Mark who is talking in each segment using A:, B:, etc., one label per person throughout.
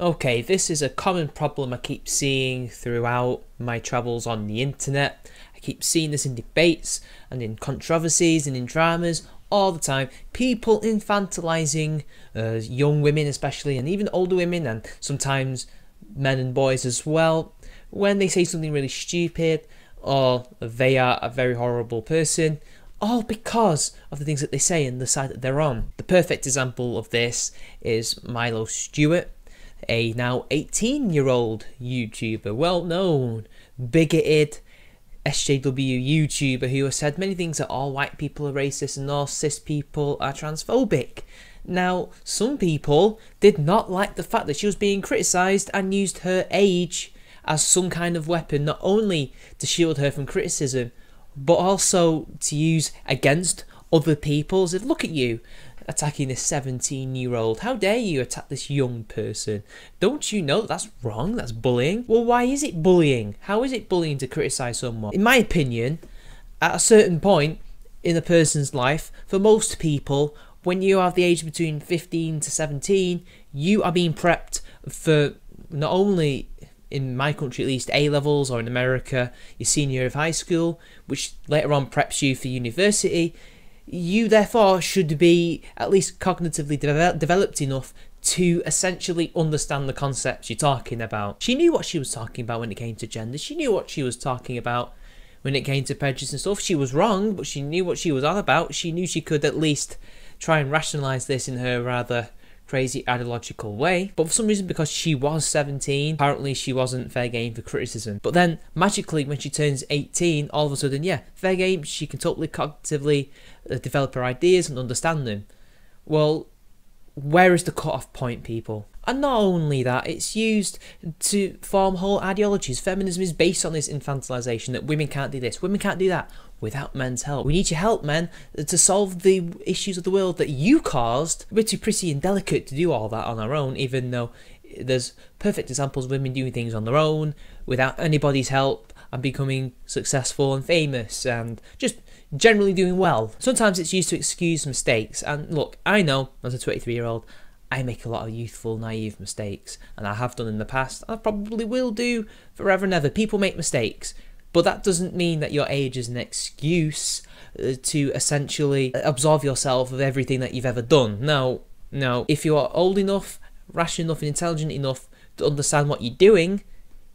A: Okay, this is a common problem I keep seeing throughout my travels on the internet. I keep seeing this in debates and in controversies and in dramas all the time. People infantilizing uh, young women, especially, and even older women, and sometimes men and boys as well, when they say something really stupid or they are a very horrible person all because of the things that they say and the side that they're on. The perfect example of this is Milo Stewart, a now 18 year old YouTuber, well known, bigoted SJW YouTuber who has said many things that all white people are racist and all cis people are transphobic. Now, some people did not like the fact that she was being criticised and used her age as some kind of weapon, not only to shield her from criticism, but also to use against other people. So look at you attacking this 17 year old. How dare you attack this young person? Don't you know that that's wrong? That's bullying. Well, why is it bullying? How is it bullying to criticize someone? In my opinion, at a certain point in a person's life, for most people, when you have the age between 15 to 17, you are being prepped for not only in my country at least, A levels, or in America, your senior year of high school, which later on preps you for university, you therefore should be at least cognitively de- developed enough to essentially understand the concepts you're talking about. She knew what she was talking about when it came to gender, she knew what she was talking about when it came to prejudice and stuff. She was wrong, but she knew what she was on about. She knew she could at least try and rationalize this in her rather crazy ideological way. But for some reason, because she was 17, apparently she wasn't fair game for criticism. But then magically, when she turns 18, all of a sudden, yeah, fair game, she can totally cognitively uh, develop her ideas and understand them. Well, where is the cut-off point, people? And not only that, it's used to form whole ideologies. Feminism is based on this infantilization that women can't do this, women can't do that without men's help. We need your help, men, to solve the issues of the world that you caused. We're too pretty and delicate to do all that on our own, even though there's perfect examples of women doing things on their own without anybody's help and becoming successful and famous and just generally doing well. Sometimes it's used to excuse mistakes. And look, I know as a 23 year old, I make a lot of youthful, naive mistakes, and I have done in the past. And I probably will do forever and ever. People make mistakes. But that doesn't mean that your age is an excuse uh, to essentially absolve yourself of everything that you've ever done. No, no. If you're old enough, rational enough, and intelligent enough to understand what you're doing,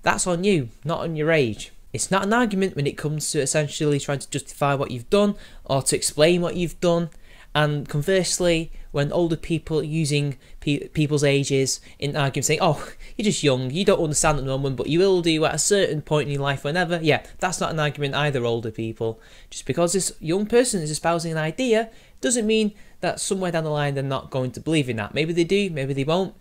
A: that's on you, not on your age. It's not an argument when it comes to essentially trying to justify what you've done or to explain what you've done. And conversely, when older people using pe- people's ages in arguments saying, oh, you're just young, you don't understand at the moment, but you will do at a certain point in your life whenever, yeah, that's not an argument either, older people. Just because this young person is espousing an idea doesn't mean that somewhere down the line they're not going to believe in that. Maybe they do, maybe they won't.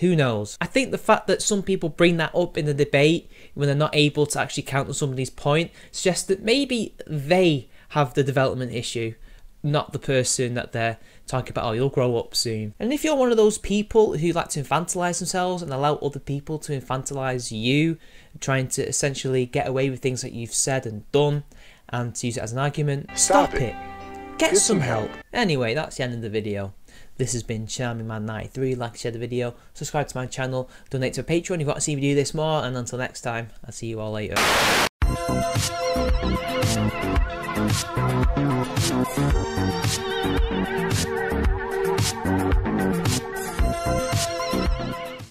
A: Who knows? I think the fact that some people bring that up in the debate when they're not able to actually counter somebody's point suggests that maybe they have the development issue not the person that they're talking about, oh, you'll grow up soon. And if you're one of those people who like to infantilize themselves and allow other people to infantilize you, trying to essentially get away with things that you've said and done and to use it as an argument, stop, stop it. it. Get, Get some, some help. help. Anyway, that's the end of the video. This has been Charming Man 93. Like, share the video, subscribe to my channel, donate to a Patreon if you want to see me do this more, and until next time, I'll see you all later. ・えっ?